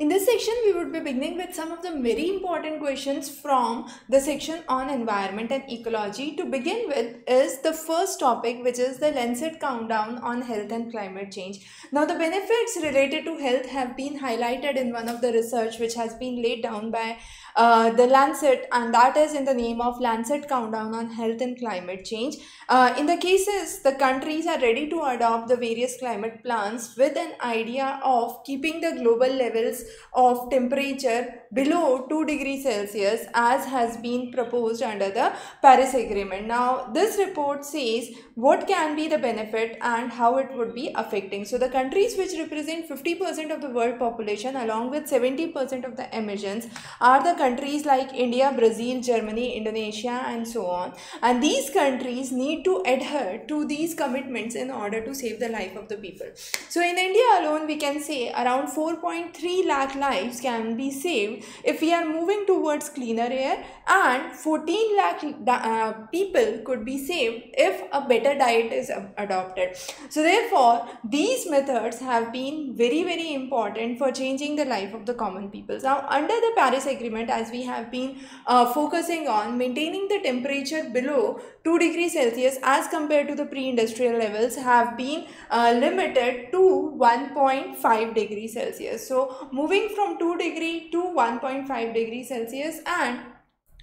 In this section, we would be beginning with some of the very important questions from the section on environment and ecology. To begin with is the first topic which is the Lancet countdown on health and climate change. Now the benefits related to health have been highlighted in one of the research which has been laid down by uh, the Lancet and that is in the name of Lancet countdown on health and climate change. Uh, in the cases, the countries are ready to adopt the various climate plans with an idea of keeping the global levels of temperature below 2 degrees Celsius as has been proposed under the Paris Agreement. Now, this report says what can be the benefit and how it would be affecting. So, the countries which represent 50% of the world population along with 70% of the emissions are the countries like India, Brazil, Germany, Indonesia and so on. And these countries need to adhere to these commitments in order to save the life of the people. So, in India alone, we can say around 4.3 lakh lives can be saved if we are moving towards cleaner air and 14 lakh uh, people could be saved if a better diet is adopted. So therefore, these methods have been very very important for changing the life of the common people. Now under the Paris Agreement as we have been uh, focusing on maintaining the temperature below 2 degrees Celsius as compared to the pre-industrial levels have been uh, limited to 1.5 degrees Celsius. So moving from 2 degree to 1.5 degrees Celsius and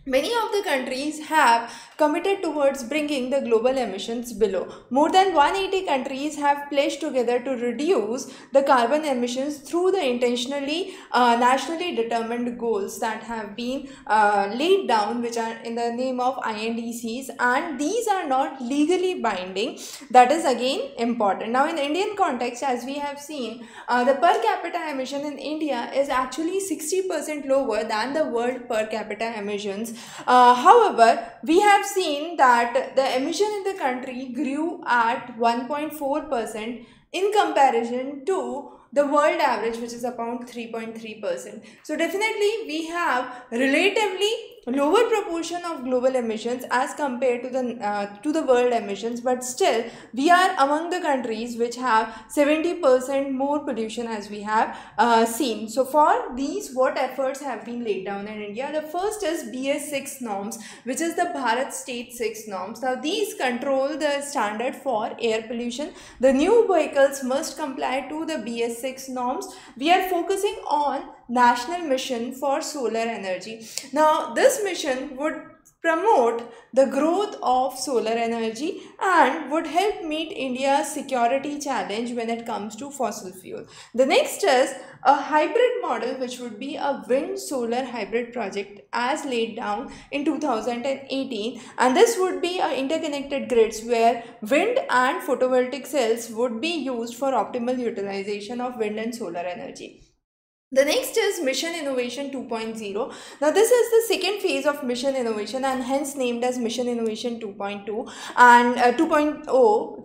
Many of the countries have committed towards bringing the global emissions below. More than 180 countries have pledged together to reduce the carbon emissions through the intentionally uh, nationally determined goals that have been uh, laid down which are in the name of INDCs and these are not legally binding. That is again important. Now in the Indian context as we have seen uh, the per capita emission in India is actually 60% lower than the world per capita emissions uh, however, we have seen that the emission in the country grew at 1.4% in comparison to the world average which is about 3.3%. So definitely we have relatively lower proportion of global emissions as compared to the uh, to the world emissions but still we are among the countries which have 70% more pollution as we have uh, seen. So for these what efforts have been laid down in India? The first is BS6 norms which is the Bharat Stage 6 norms. Now these control the standard for air pollution. The new vehicles must comply to the BS6 norms. We are focusing on national mission for solar energy. Now, this mission would promote the growth of solar energy and would help meet India's security challenge when it comes to fossil fuel. The next is a hybrid model which would be a wind solar hybrid project as laid down in 2018 and this would be a interconnected grids where wind and photovoltaic cells would be used for optimal utilization of wind and solar energy. The next is Mission Innovation 2.0. Now this is the second phase of Mission Innovation and hence named as Mission Innovation 2.2 and uh, 2.0,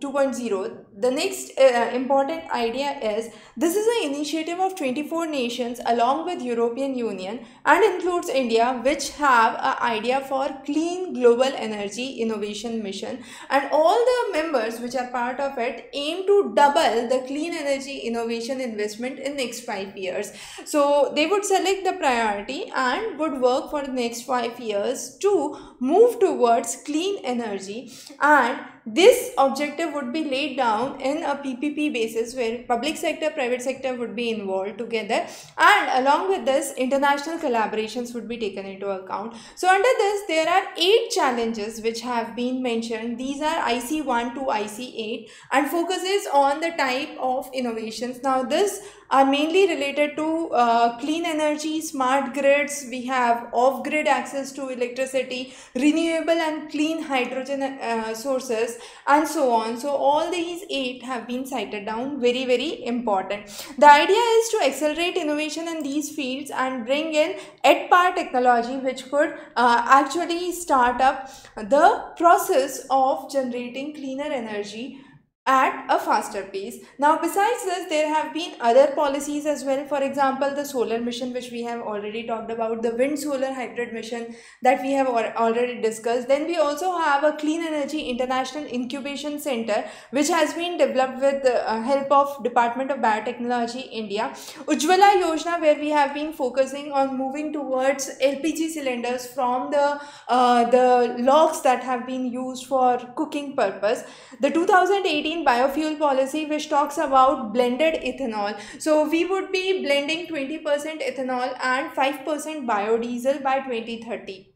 2.0 the next uh, important idea is this is an initiative of 24 nations along with European Union and includes India which have an idea for clean global energy innovation mission and all the members which are part of it aim to double the clean energy innovation investment in next 5 years. So they would select the priority and would work for the next 5 years to move towards clean energy and this objective would be laid down in a PPP basis where public sector, private sector would be involved together and along with this international collaborations would be taken into account. So under this there are 8 challenges which have been mentioned. These are IC1 to IC8 and focuses on the type of innovations. Now this are mainly related to uh, clean energy, smart grids, we have off-grid access to electricity, renewable and clean hydrogen uh, sources and so on. So all these eight have been cited down very very important. The idea is to accelerate innovation in these fields and bring in EdPAR technology which could uh, actually start up the process of generating cleaner energy at a faster pace. Now, besides this, there have been other policies as well. For example, the solar mission, which we have already talked about, the wind solar hybrid mission that we have already discussed. Then we also have a Clean Energy International Incubation Center, which has been developed with the uh, help of Department of Biotechnology India. Ujjwala Yojana, where we have been focusing on moving towards LPG cylinders from the uh, the logs that have been used for cooking purpose. The 2018 biofuel policy which talks about blended ethanol. So we would be blending 20% ethanol and 5% biodiesel by 2030.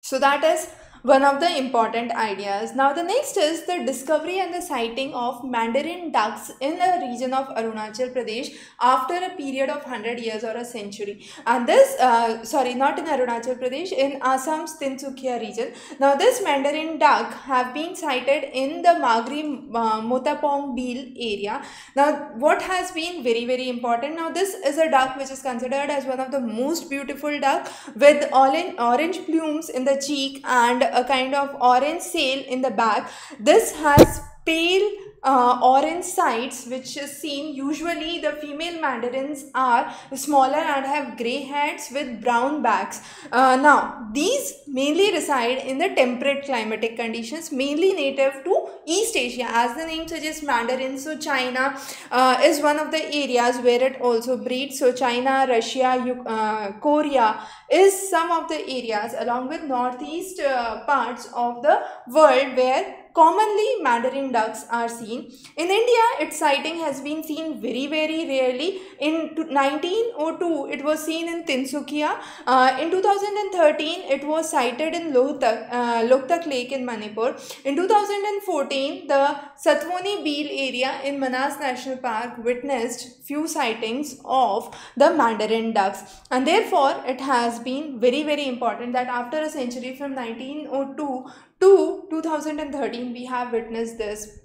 So that is one of the important ideas. Now the next is the discovery and the sighting of mandarin ducks in the region of Arunachal Pradesh after a period of 100 years or a century. And this, uh, sorry, not in Arunachal Pradesh, in Assam's Tinsukia region. Now this mandarin duck have been sighted in the Maguri uh, Motapung Beel area. Now what has been very very important. Now this is a duck which is considered as one of the most beautiful duck with orange, orange plumes in the cheek and a kind of orange sail in the back. This has pale uh, orange sides which is seen usually the female mandarins are smaller and have gray heads with brown backs. Uh, now these mainly reside in the temperate climatic conditions mainly native to east asia. As the name suggests mandarin so china uh, is one of the areas where it also breeds. So china russia uh, korea is some of the areas along with northeast uh, parts of the world where Commonly, mandarin ducks are seen. In India, its sighting has been seen very, very rarely. In 1902, it was seen in Tinsukia. Uh, in 2013, it was sighted in Lohtak, uh, Loktak Lake in Manipur. In 2014, the Satvoni Beal area in Manas National Park witnessed few sightings of the mandarin ducks. And therefore, it has been very, very important that after a century from 1902 to 2013 we have witnessed this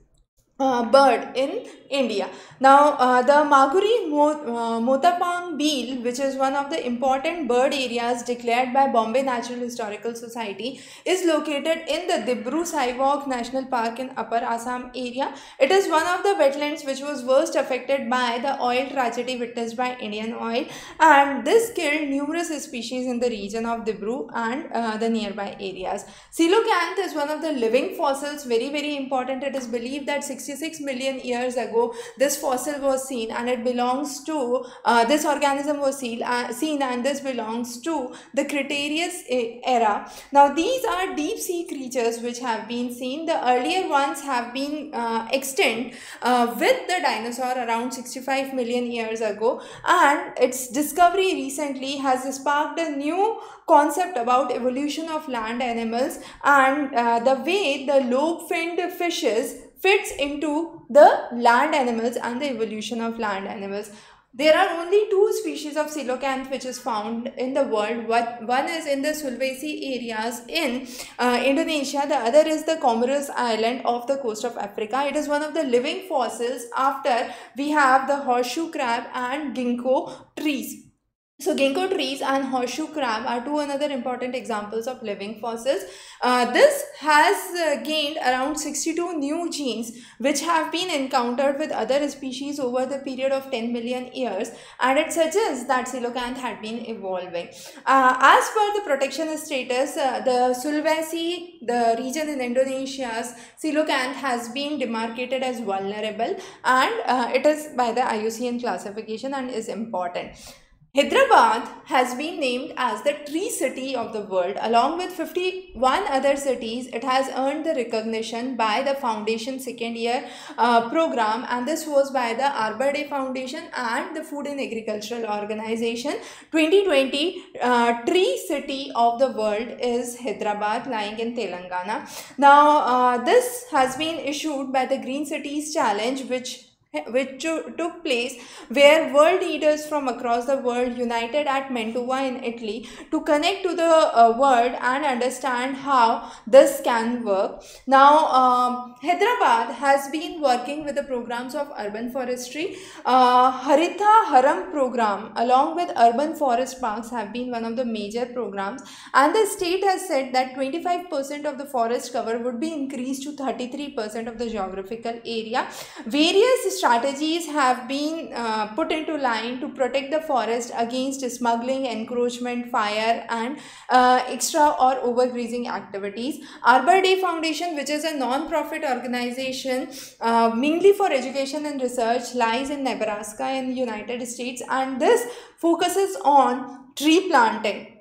uh, bird in India. Now, uh, the Maguri uh, Motapung Beel, which is one of the important bird areas declared by Bombay Natural Historical Society, is located in the Dibru Saikhowa National Park in Upper Assam area. It is one of the wetlands which was worst affected by the oil tragedy witnessed by Indian Oil, and this killed numerous species in the region of Dibru and uh, the nearby areas. Coelacanth is one of the living fossils, very very important. It is believed that 66 million years ago this fossil was seen and it belongs to uh, this organism was seen, uh, seen and this belongs to the Cretaceous era. Now these are deep sea creatures which have been seen. The earlier ones have been uh, extinct uh, with the dinosaur around 65 million years ago and its discovery recently has sparked a new concept about evolution of land animals and uh, the way the lobe-finned fishes fits into the land animals and the evolution of land animals. There are only two species of coelacanth which is found in the world. One is in the Sulawesi areas in uh, Indonesia. The other is the Comoros island off the coast of Africa. It is one of the living fossils after we have the horseshoe crab and ginkgo trees. So ginkgo trees and horseshoe crab are two another important examples of living fossils. Uh, this has uh, gained around 62 new genes which have been encountered with other species over the period of 10 million years and it suggests that coelacanth had been evolving. Uh, as per the protection status, uh, the Sulawesi, the region in Indonesia's coelacanth has been demarcated as vulnerable and uh, it is by the IUCN classification and is important. Hyderabad has been named as the tree city of the world. Along with 51 other cities, it has earned the recognition by the foundation second year uh, program and this was by the Arbor Day Foundation and the Food and Agricultural Organization. 2020 uh, tree city of the world is Hyderabad lying in Telangana. Now uh, this has been issued by the Green Cities Challenge which which took place where world leaders from across the world united at Mantua in Italy to connect to the uh, world and understand how this can work. Now, um, Hyderabad has been working with the programs of urban forestry. Uh, Haritha Haram program along with urban forest parks have been one of the major programs and the state has said that 25% of the forest cover would be increased to 33% of the geographical area. Various strategies have been uh, put into line to protect the forest against smuggling, encroachment, fire and uh, extra or overgrazing activities. Arbor Day Foundation which is a non-profit organization uh, mainly for education and research lies in Nebraska in the United States and this focuses on tree planting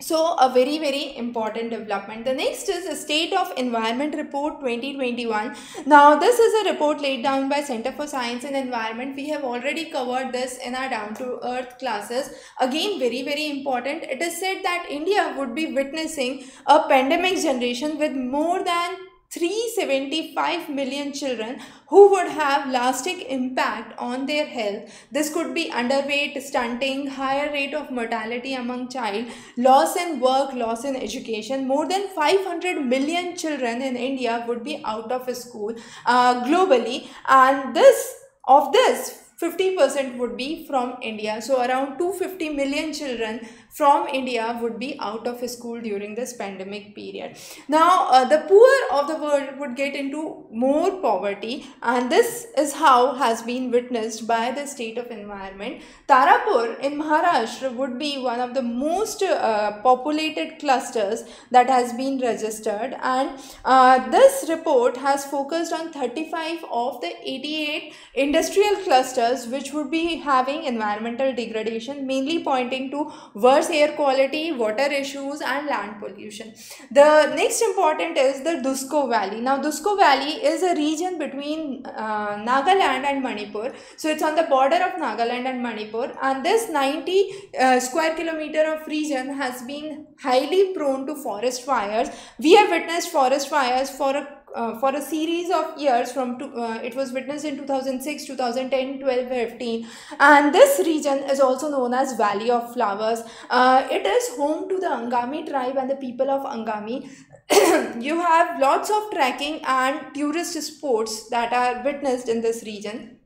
so a very very important development. The next is the state of environment report 2021 now this is a report laid down by center for science and environment. We have already covered this in our down to earth classes. Again very very important. It is said that india would be witnessing a pandemic generation with more than 375 million children who would have lasting impact on their health. This could be underweight, stunting, higher rate of mortality among child, loss in work, loss in education. More than 500 million children in India would be out of school uh, globally and this of this 50% would be from India. So around 250 million children from India would be out of school during this pandemic period. Now, uh, the poor of the world would get into more poverty and this is how has been witnessed by the state of environment. Tarapur in Maharashtra would be one of the most uh, populated clusters that has been registered and uh, this report has focused on 35 of the 88 industrial clusters which would be having environmental degradation mainly pointing to worse air quality, water issues and land pollution. The next important is the Dzukou Valley. Now Dzukou Valley is a region between uh, Nagaland and Manipur. So it's on the border of Nagaland and Manipur and this 90 uh, square kilometer of region has been highly prone to forest fires. We have witnessed forest fires for a uh, for a series of years from two, uh, it was witnessed in 2006 2010 12 15 and this region is also known as valley of flowers. Uh, it is home to the angami tribe and the people of angami. You have lots of trekking and tourist sports that are witnessed in this region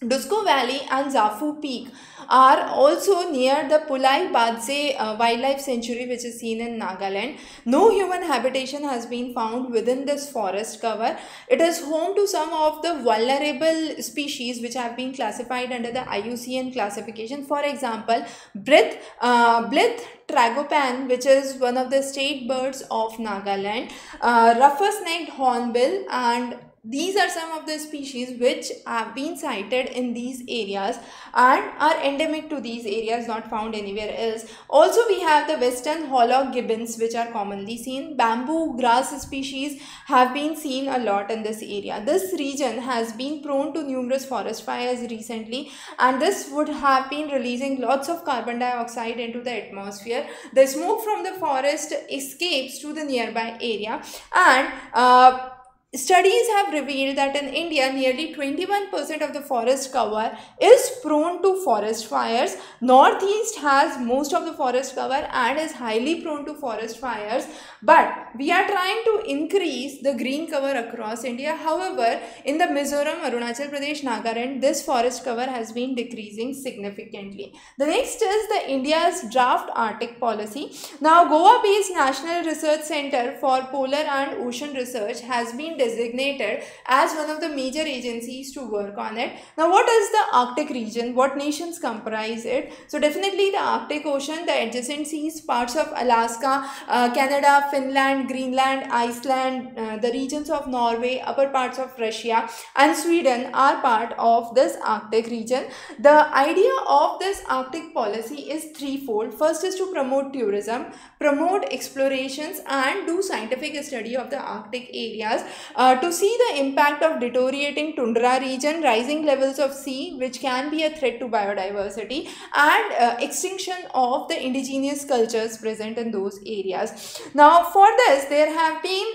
Dzukou Valley and Japfu Peak are also near the Puliebadze uh, Wildlife Sanctuary which is seen in Nagaland. No human habitation has been found within this forest cover. It is home to some of the vulnerable species which have been classified under the IUCN classification. For example, Blyth, uh, Blyth tragopan which is one of the state birds of Nagaland, uh, rufous-necked hornbill and these are some of the species which have been sighted in these areas and are endemic to these areas not found anywhere else. Also we have the western hoolock gibbons which are commonly seen. Bamboo grass species have been seen a lot in this area. This region has been prone to numerous forest fires recently and this would have been releasing lots of carbon dioxide into the atmosphere. The smoke from the forest escapes to the nearby area and uh, Studies have revealed that in India, nearly 21% of the forest cover is prone to forest fires. Northeast has most of the forest cover and is highly prone to forest fires. But we are trying to increase the green cover across India. However, in the Mizoram, Arunachal Pradesh, Nagaland, this forest cover has been decreasing significantly. The next is the India's draft Arctic policy. Now, Goa-based National Research Center for Polar and Ocean Research has been designated as one of the major agencies to work on it. Now what is the Arctic region? What nations comprise it? So definitely the Arctic Ocean, the adjacent seas, parts of Alaska, uh, Canada, Finland, Greenland, Iceland, uh, the regions of Norway, upper parts of Russia and Sweden are part of this Arctic region. The idea of this Arctic policy is threefold. First is to promote tourism, promote explorations and do scientific study of the Arctic areas uh, to see the impact of deteriorating tundra region, rising levels of sea which can be a threat to biodiversity and uh, extinction of the indigenous cultures present in those areas. Now for this there have been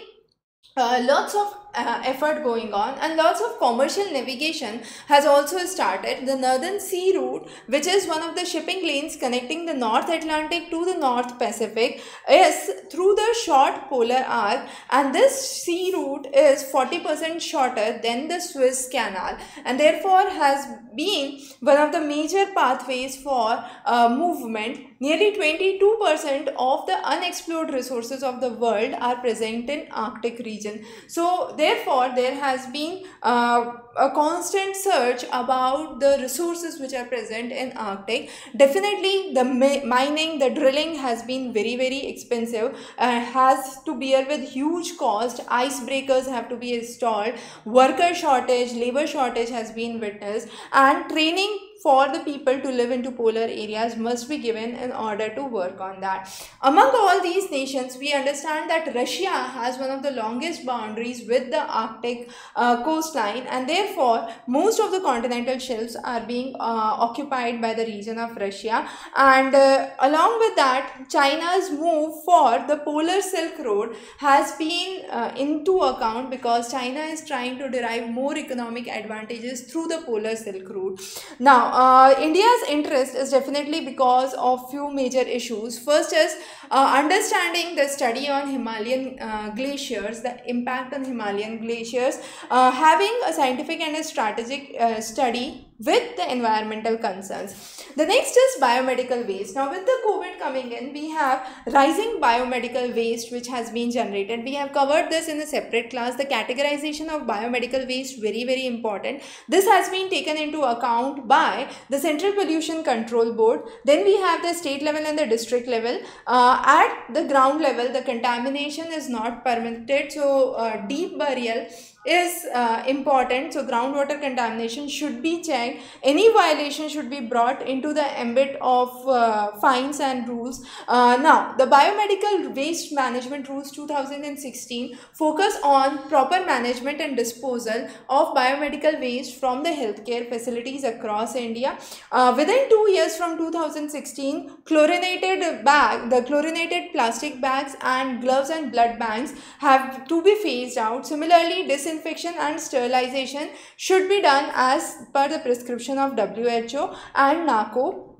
uh, lots of uh, effort going on. And lots of commercial navigation has also started. The northern sea route which is one of the shipping lanes connecting the north atlantic to the north pacific is through the short polar arc. And this sea route is 40% shorter than the Suez canal and therefore has been one of the major pathways for uh, movement Nearly 22% of the unexplored resources of the world are present in Arctic region. So therefore there has been uh, a constant search about the resources which are present in Arctic. Definitely the mining, the drilling has been very very expensive, uh, has to bear with huge cost, icebreakers have to be installed, worker shortage, labor shortage has been witnessed and training for the people to live into polar areas must be given in order to work on that. Among all these nations, we understand that Russia has one of the longest boundaries with the Arctic uh, coastline and therefore most of the continental shelves are being uh, occupied by the region of Russia and uh, along with that China's move for the polar silk road has been uh, into account because China is trying to derive more economic advantages through the polar silk route. Now uh, India's interest is definitely because of few major issues. First is uh, understanding the study on Himalayan uh, glaciers, the impact on Himalayan glaciers, uh, having a scientific and a strategic uh, study with the environmental concerns. The next is biomedical waste. Now with the COVID coming in, we have rising biomedical waste which has been generated. We have covered this in a separate class. The categorization of biomedical waste very very important. This has been taken into account by the Central Pollution Control Board. Then we have the state level and the district level. Uh, at the ground level, the contamination is not permitted. So uh, deep burial is uh, important. So groundwater contamination should be checked. Any violation should be brought into the ambit of uh, fines and rules. Uh, now, the Biomedical Waste Management Rules 2016 focus on proper management and disposal of biomedical waste from the healthcare facilities across India. Uh, within two years from 2016, chlorinated bag, the chlorinated plastic bags and gloves and blood banks have to be phased out. Similarly, disinfection disinfection and sterilization should be done as per the prescription of WHO and NACO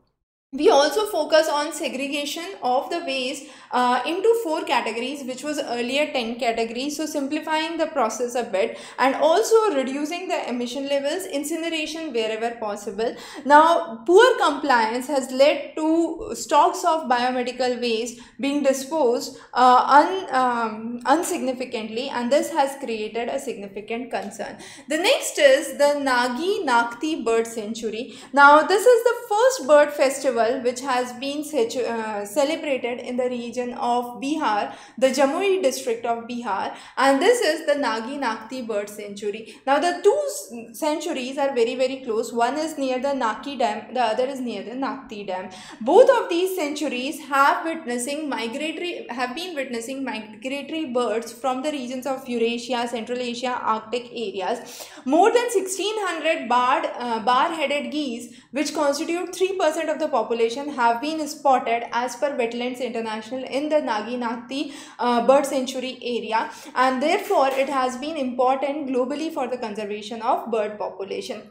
we also focus on segregation of the waste uh, into four categories which was earlier 10 categories. So simplifying the process a bit and also reducing the emission levels incineration wherever possible. Now poor compliance has led to stocks of biomedical waste being disposed uh, un, um, unsignificantly and this has created a significant concern. The next is the nagi nakti bird sanctuary now this is the first bird festival festival which has been uh, celebrated in the region of Bihar, the Jamui district of Bihar and this is the Nagi Nakti bird sanctuary. Now the two sanctuaries are very very close. One is near the Nagi dam, the other is near the Nakti dam. Both of these sanctuaries have witnessing migratory have been witnessing migratory birds from the regions of Eurasia, Central Asia, Arctic areas. More than 1600 barred, uh, bar-headed geese which constitute 3% of the population population have been spotted as per Wetlands International in the Nagi Nakti uh, bird sanctuary area and therefore it has been important globally for the conservation of bird population.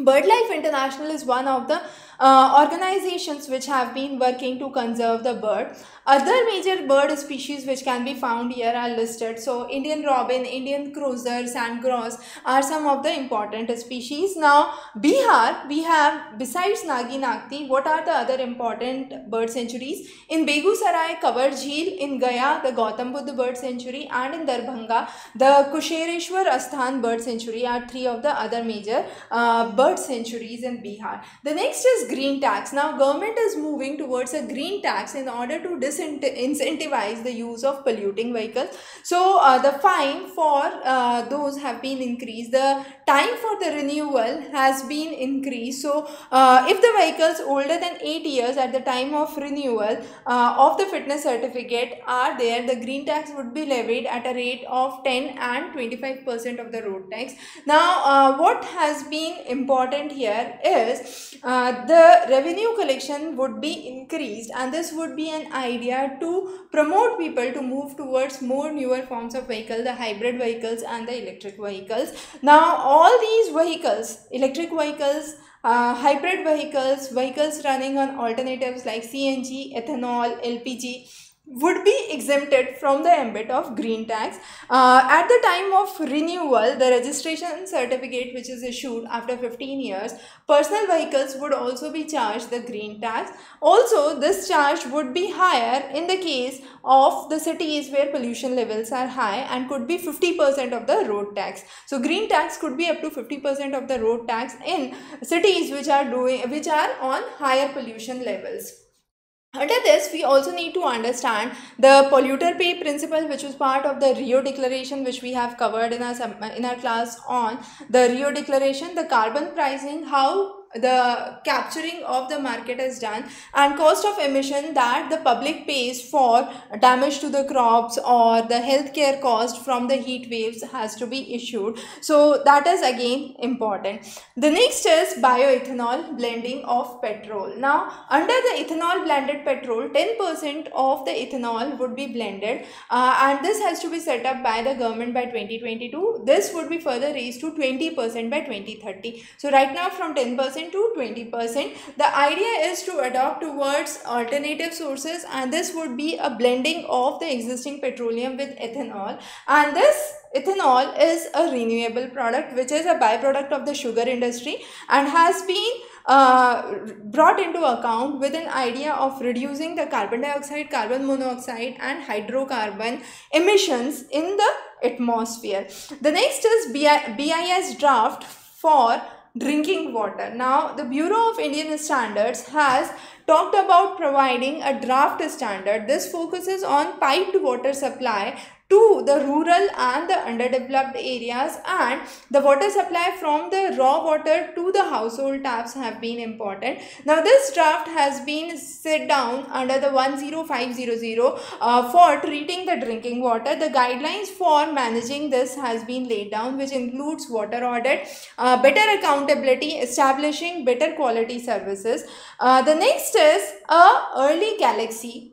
BirdLife International is one of the uh, organizations which have been working to conserve the bird. Other major bird species which can be found here are listed. So Indian robin, Indian courser, sand grouse are some of the important species. Now Bihar, we have besides Nagi Nakti, what are the other important bird sanctuaries? In Begusarai, Kavar Jheel, in Gaya, the Gautam Buddha Bird Sanctuary and in Darbhanga, the Kusheshwar Asthan Bird Sanctuary are three of the other major uh, bird sanctuaries in Bihar. The next is green tax. Now government is moving towards a green tax in order to disincentivize the use of polluting vehicles. So uh, the fine for uh, those have been increased. The time for the renewal has been increased. So uh, if the vehicles older than 8 years at the time of renewal uh, of the fitness certificate are there, the green tax would be levied at a rate of 10 and 25% of the road tax. Now uh, what has been important here is uh, the revenue collection would be increased and this would be an idea to promote people to move towards more newer forms of vehicle the hybrid vehicles and the electric vehicles now all these vehicles electric vehicles uh, hybrid vehicles vehicles running on alternatives like cng ethanol lpg would be exempted from the ambit of green tax. Uh, at the time of renewal, the registration certificate which is issued after 15 years, personal vehicles would also be charged the green tax. Also, this charge would be higher in the case of the cities where pollution levels are high and could be 50% of the road tax. So, green tax could be up to 50% of the road tax in cities which are doing which are on higher pollution levels. Under this, we also need to understand the polluter pay principle, which was part of the Rio Declaration, which we have covered in our in our class on the Rio Declaration, the carbon pricing, how the capturing of the market is done and cost of emission that the public pays for damage to the crops or the healthcare cost from the heat waves has to be issued. So that is again important. The next is bioethanol blending of petrol. Now under the ethanol blended petrol 10% of the ethanol would be blended uh, and this has to be set up by the government by 2022 this would be further raised to 20% by 2030 so right now from 10% to 20%. The idea is to adopt towards alternative sources and this would be a blending of the existing petroleum with ethanol and this ethanol is a renewable product which is a byproduct of the sugar industry and has been uh, brought into account with an idea of reducing the carbon dioxide, carbon monoxide and hydrocarbon emissions in the atmosphere. The next is BIS draft for drinking water. Now, the Bureau of Indian Standards has talked about providing a draft standard. This focuses on piped water supply to the rural and the underdeveloped areas and the water supply from the raw water to the household taps have been important. Now this draft has been set down under the 10500 uh, for treating the drinking water. The guidelines for managing this has been laid down which includes water audit, uh, better accountability, establishing better quality services. Uh, the next is a early galaxy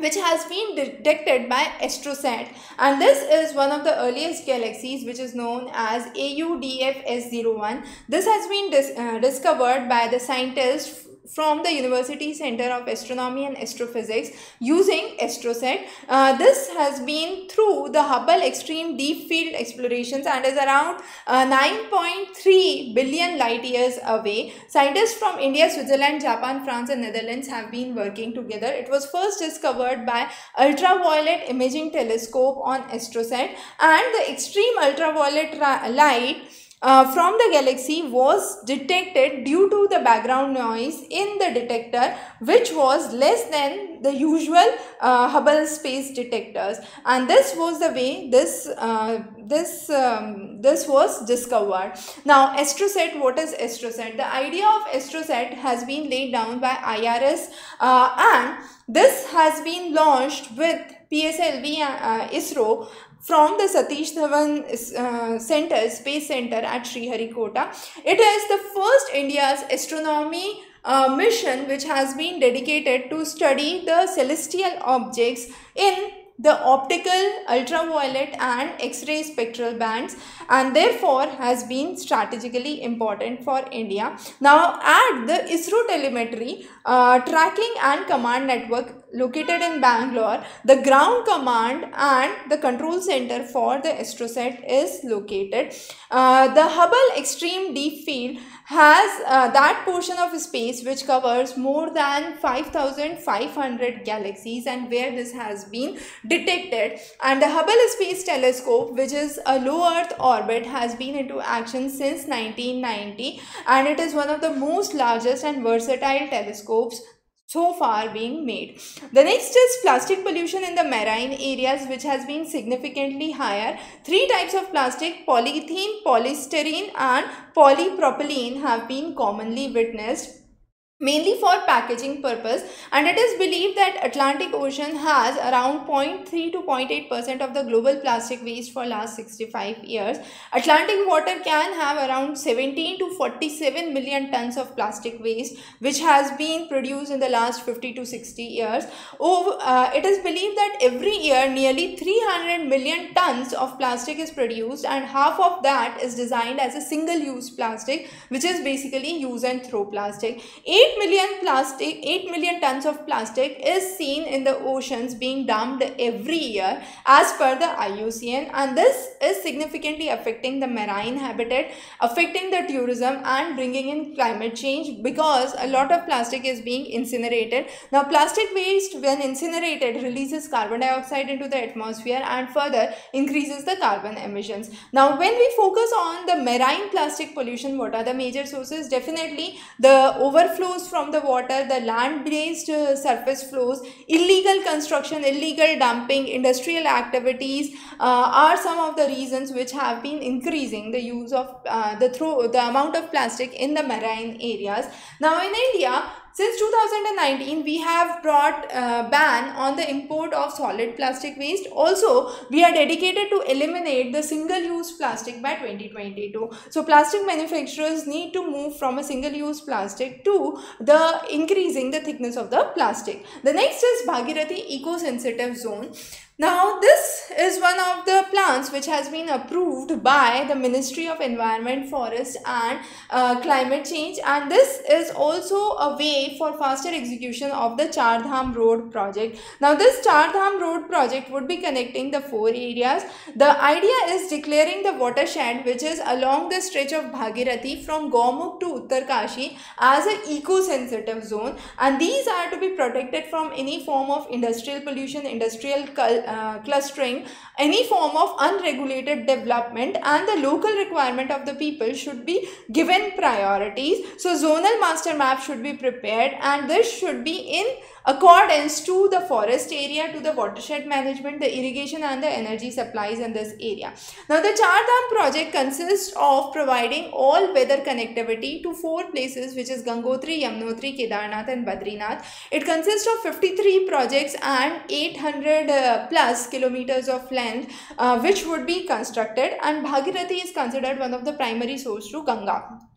which has been detected by ASTROSAT and this is one of the earliest galaxies which is known as AUDF-S01. This has been dis uh, discovered by the scientists from the University Center of Astronomy and Astrophysics using ASTROSAT. Uh, this has been through the Hubble Extreme Deep Field Explorations and is around uh, 9.3 billion light years away. Scientists from India, Switzerland, Japan, France and Netherlands have been working together. It was first discovered by Ultraviolet Imaging Telescope on ASTROSAT and the extreme ultraviolet light uh, from the galaxy was detected due to the background noise in the detector which was less than the usual uh, Hubble space detectors. And this was the way this uh, this um, this was discovered. Now astrosat what is astrosat? The idea of astrosat has been laid down by irs uh, and this has been launched with pslv uh, isro from the Satish Dhawan uh, Center, Space Center at Sriharikota. It is the first India's astronomy uh, mission which has been dedicated to study the celestial objects in the optical, ultraviolet and X-ray spectral bands and therefore has been strategically important for India. Now add the ISRO telemetry uh, tracking and command network located in Bangalore. The ground command and the control center for the Astrosat is located. Uh, the Hubble Extreme Deep Field has uh, that portion of space which covers more than 5500 galaxies and where this has been detected. And the Hubble Space Telescope which is a low earth orbit has been into action since 1990 and it is one of the most largest and versatile telescopes so far being made. The next is plastic pollution in the marine areas which has been significantly higher. Three types of plastic, polyethylene, polystyrene and polypropylene have been commonly witnessed mainly for packaging purpose and it is believed that atlantic ocean has around 0.3 to 0.8 percent of the global plastic waste for last 65 years. Atlantic water can have around 17 to 47 million tons of plastic waste which has been produced in the last 50 to 60 years. Oh, uh, it is believed that every year nearly 300 million tons of plastic is produced and half of that is designed as a single use plastic which is basically use and throw plastic. 8 8 million plastic 8 million tons of plastic is seen in the oceans being dumped every year as per the IUCN and this is significantly affecting the marine habitat affecting the tourism and bringing in climate change because a lot of plastic is being incinerated. Now plastic waste when incinerated releases carbon dioxide into the atmosphere and further increases the carbon emissions. Now when we focus on the marine plastic pollution what are the major sources? Definitely the overflows flows from the water, the land-based uh, surface flows, illegal construction, illegal dumping, industrial activities uh, are some of the reasons which have been increasing the use of uh, the throw the amount of plastic in the marine areas. Now in India, since 2019, we have brought a ban on the import of solid plastic waste. Also, we are dedicated to eliminate the single-use plastic by 2022. So, plastic manufacturers need to move from a single-use plastic to the increasing the thickness of the plastic. The next is Bhagirathi Eco-Sensitive Zone. Now, this is one of the plants which has been approved by the Ministry of Environment, Forest and uh, Climate Change and this is also a way for faster execution of the Char Dham Road project. Now, this Char Dham Road project would be connecting the four areas. The idea is declaring the watershed which is along the stretch of Bhagirathi from Gaumukh to Uttarkashi as an eco-sensitive zone and these are to be protected from any form of industrial pollution, industrial uh, clustering, any form of unregulated development and the local requirement of the people should be given priorities. So zonal master map should be prepared and this should be in accordance to the forest area, to the watershed management, the irrigation and the energy supplies in this area. Now the Char Dham project consists of providing all weather connectivity to four places which is Gangotri, Yamunotri, Kedarnath and Badrinath. It consists of 53 projects and 800 uh, plus kilometers of length uh, which would be constructed and Bhagirathi is considered one of the primary source to Ganga.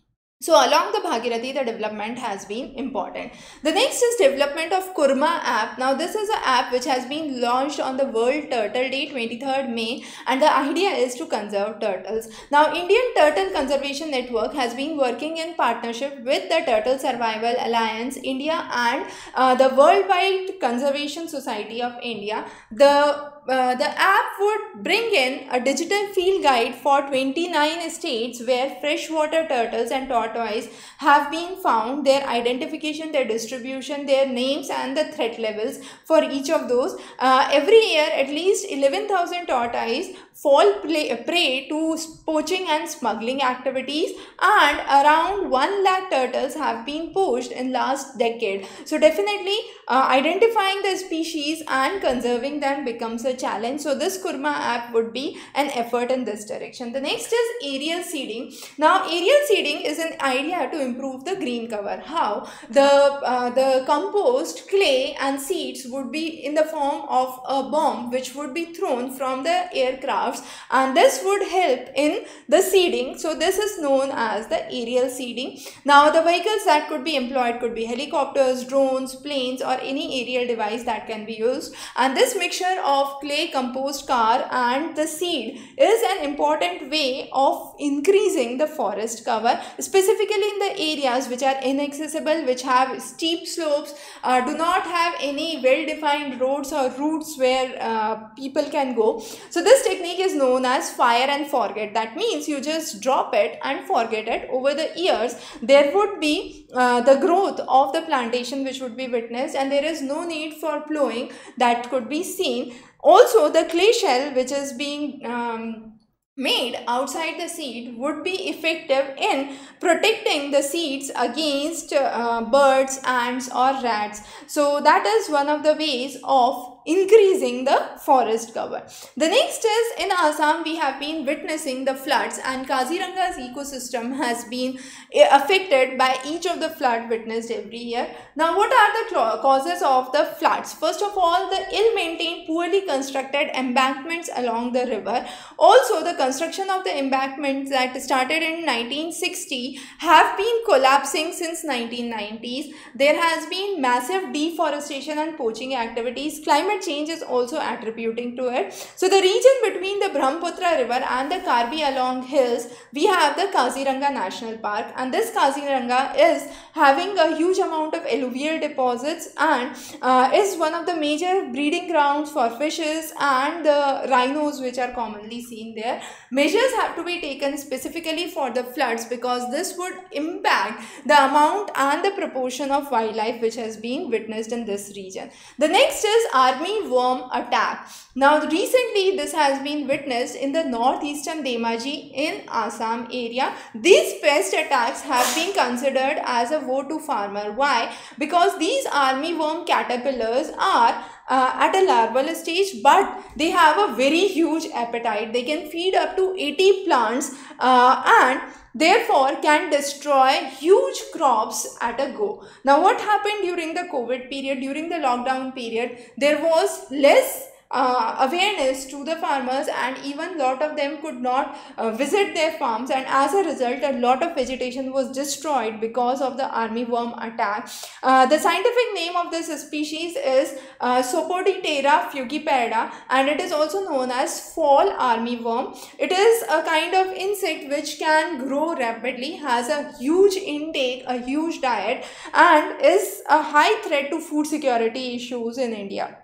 So along the Bhagirathi, the development has been important. The next is development of Kurma app. Now this is an app which has been launched on the World Turtle Day 23rd May and the idea is to conserve turtles. Now Indian Turtle Conservation Network has been working in partnership with the Turtle Survival Alliance India and uh, the Worldwide Conservation Society of India. The uh, the app would bring in a digital field guide for 29 states where freshwater turtles and tortoise have been found, their identification, their distribution, their names and the threat levels for each of those. Uh, every year at least 11,000 tortoise fall play, prey to poaching and smuggling activities and around 1 lakh turtles have been poached in last decade. So definitely uh, identifying the species and conserving them becomes a challenge. So this Kurma app would be an effort in this direction. The next is aerial seeding. Now aerial seeding is an idea to improve the green cover. How? The, uh, the compost, clay and seeds would be in the form of a bomb which would be thrown from the aircrafts and this would help in the seeding. So this is known as the aerial seeding. Now the vehicles that could be employed could be helicopters, drones, planes or any aerial device that can be used. And this mixture of clay, compost, car and the seed is an important way of increasing the forest cover specifically in the areas which are inaccessible, which have steep slopes, uh, do not have any well-defined roads or routes where uh, people can go. So this technique technique is known as fire and forget. That means you just drop it and forget it. Over the years, there would be uh, the growth of the plantation which would be witnessed and there is no need for plowing that could be seen. Also, the clay shell which is being um, made outside the seed would be effective in protecting the seeds against uh, birds, ants or rats. So that is one of the ways of increasing the forest cover. The next is in Assam we have been witnessing the floods and Kaziranga's ecosystem has been eh, affected by each of the flood witnessed every year. Now what are the causes of the floods? First of all the ill-maintained poorly constructed embankments along the river. Also the construction of the embankments that started in 1960 have been collapsing since 1990s. There has been massive deforestation and poaching activities. Climate change is also attributing to it. So the region between the Brahmaputra river and the Karbi Anglong hills, we have the Kaziranga National Park and this Kaziranga is having a huge amount of alluvial deposits and uh, is one of the major breeding grounds for fishes and the rhinos which are commonly seen there. Measures have to be taken specifically for the floods because this would impact the amount and the proportion of wildlife which has been witnessed in this region. The next is army worm attack. Now recently this has been witnessed in the northeastern Dhemaji in Assam area. These pest attacks have been considered as a woe to farmer. Why? Because these army worm caterpillars are uh, at a larval stage but they have a very huge appetite they can feed up to 80 plants uh, and therefore can destroy huge crops at a go. Now what happened during the COVID period, during the lockdown period, there was less uh, awareness to the farmers and even lot of them could not uh, visit their farms and as a result a lot of vegetation was destroyed because of the army worm attack. Uh, the scientific name of this species is uh, Spodoptera and it is also known as fall army worm. It is a kind of insect which can grow rapidly, has a huge intake, a huge diet and is a high threat to food security issues in India.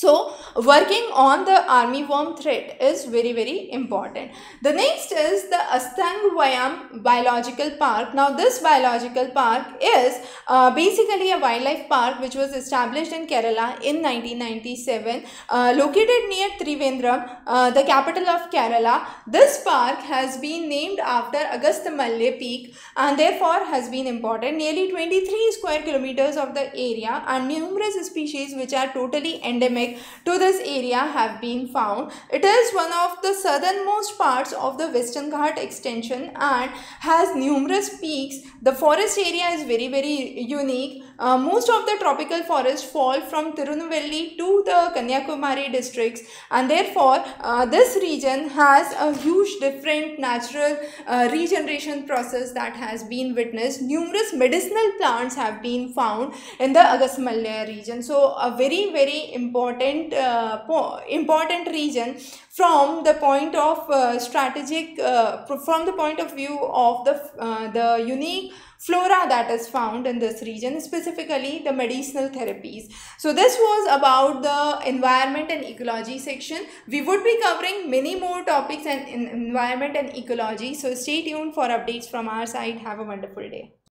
So working on the armyworm threat is very very important. The next is the Agasthyavanam Biological Park. Now this biological park is uh, basically a wildlife park which was established in Kerala in 1997 uh, located near Trivandrum, uh, the capital of Kerala. This park has been named after Agasthyamala peak and therefore has been important. Nearly 23 square kilometers of the area and numerous species which are totally endemic to this area have been found. It is one of the southernmost parts of the Western Ghat extension and has numerous peaks. The forest area is very very unique. Uh, most of the tropical forests fall from Tirunelveli to the Kanyakumari districts and therefore uh, this region has a huge different natural uh, regeneration process that has been witnessed. Numerous medicinal plants have been found in the Agasthyamala region. So a very very important important uh, important region from the point of uh, strategic uh, from the point of view of the the unique flora that is found in this region specifically the medicinal therapies. So this was about the environment and ecology section. We would be covering many more topics and in environment and ecology. So stay tuned for updates from our side. Have a wonderful day